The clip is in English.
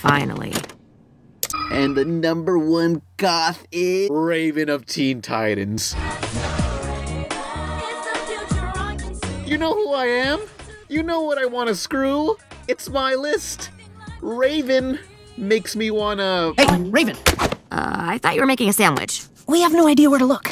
Finally. And the number one goth is Raven of Teen Titans. You know who I am? You know what I want to screw? It's my list. Raven makes me wanna. Hey, Raven, Uh, I thought you were making a sandwich. we have no idea where to look.